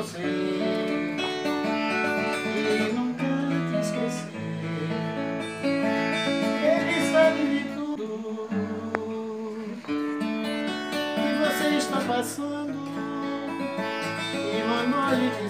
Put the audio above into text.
você e nunca te esquecer. Ele sabe de tudo que você está passando e mandou lhe dizer.